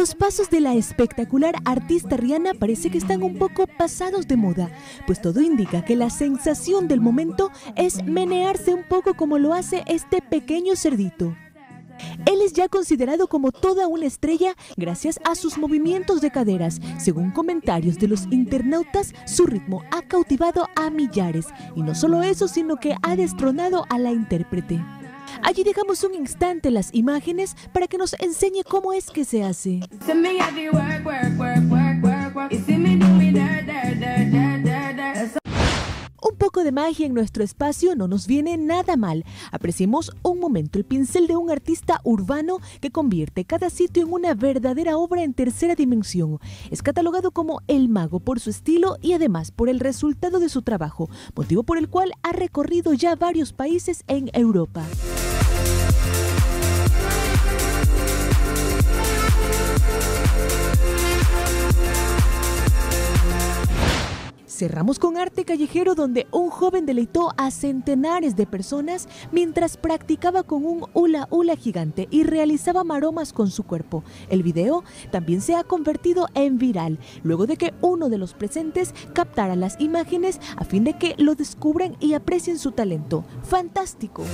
pasos de la espectacular artista Rihanna parece que están un poco pasados de moda, pues todo indica que la sensación del momento es menearse un poco como lo hace este pequeño cerdito. Él es ya considerado como toda una estrella gracias a sus movimientos de caderas. Según comentarios de los internautas, su ritmo ha cautivado a millares. Y no solo eso, sino que ha destronado a la intérprete. Allí dejamos un instante las imágenes para que nos enseñe cómo es que se hace. Un poco de magia en nuestro espacio no nos viene nada mal. Apreciemos un momento el pincel de un artista urbano que convierte cada sitio en una verdadera obra en tercera dimensión. Es catalogado como el mago por su estilo y además por el resultado de su trabajo, motivo por el cual ha recorrido ya varios países en Europa. Cerramos con arte callejero donde un joven deleitó a centenares de personas mientras practicaba con un hula hula gigante y realizaba maromas con su cuerpo. El video también se ha convertido en viral luego de que uno de los presentes captara las imágenes a fin de que lo descubran y aprecien su talento. ¡Fantástico!